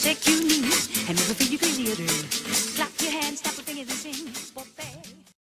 Shake you need and never feel you can it. Clap your hands, tap your fingers and sing.